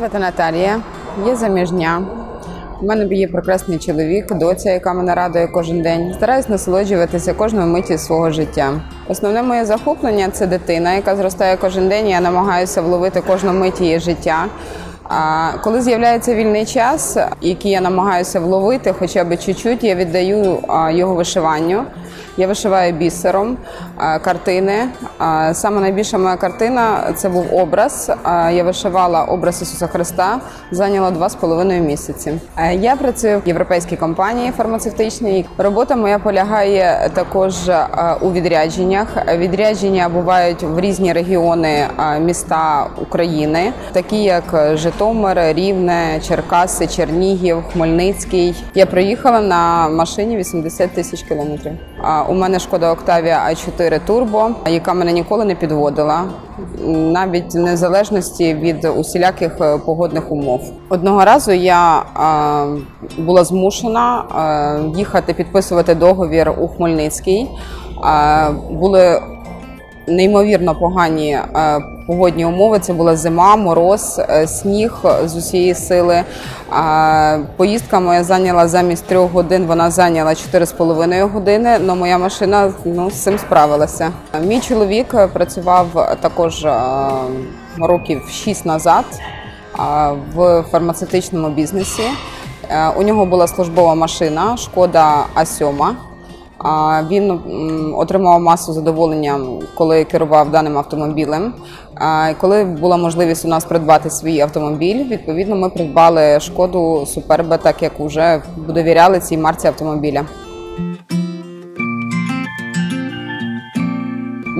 звати Наталія, є заміжня. У мене є прекрасний чоловік, доця, яка мене радує кожен день. Стараюсь насолоджуватися кожною миті свого життя. Основне моє захоплення це дитина, яка зростає кожен день. Я намагаюся вловити кожну мить її життя. А коли з'являється вільний час, який я намагаюся вловити, хоча б чуть-чуть, я віддаю його вишиванню. Я вишиваю бісером картини. Саме найбільша моя картина це був образ. Я вишивала образ Ісуса Христа, зайняло два з половиною місяці. Я працюю в європейській компанії фармацевтичній. Робота моя полягає також у відрядженнях. Відрядження бувають в різні регіони міста України, такі як Житомир, Рівне, Черкаси, Чернігів, Хмельницький. Я приїхала на машині 80 тисяч кілометрів. А У мене шкода Октавія А4 Турбо, яка мене ніколи не підводила, навіть в незалежності від усіляких е, погодних умов. Одного разу я була змушена е, їхати підписувати договір у Хмельницький. Були неймовірно погані е, погодні умови. Це була зима, мороз, е, сніг з усієї сили. Е, Поїздка моя зайняла замість трьох годин, вона зайняла 4,5 години. але моя машина ну, з цим справилася. Мій чоловік працював також років 6 назад в фармацевтичному бізнесі. У нього була службова машина Шкода А7. Він отримав масу задоволення, коли керував даним автомобілем. Коли була можливість у нас придбати свій автомобіль, відповідно, ми придбали шкоду Супербе, так як вже довіряли цій марці автомобіля.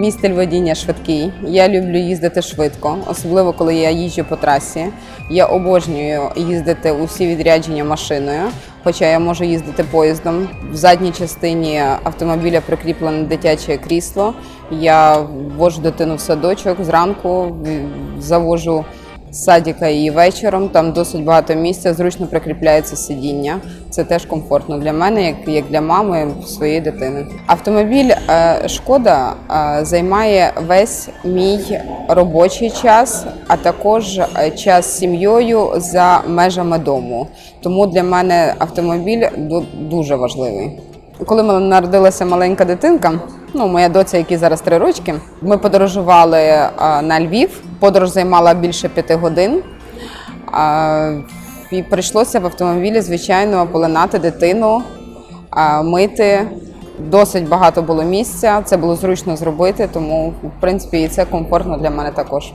Мій стиль водіння швидкий. Я люблю їздити швидко, особливо коли я їжджу по трасі. Я обожнюю їздити усі відрядження машиною, хоча я можу їздити поїздом. В задній частині автомобіля прикріплене дитяче крісло. Я ввожу дитину в садочок зранку, завожу з садика її вечором. Там досить багато місця, зручно прикріпляється сидіння. Це теж комфортно для мене, як, для мами своєї дитини. Автомобіль е, шкода е, займає весь мій робочий час, а також е, час з сім'єю за межами дому. Тому для мене автомобіль дуже важливий. Коли народилася маленька дитинка, ну моя доця, якій зараз три рочки, ми подорожували е, на Львів. Подорож займала більше п'яти годин. І прийшлося в автомобілі, звичайно, полинати дитину, мити. Досить багато було місця. Це було зручно зробити, тому в принципі і це комфортно для мене також.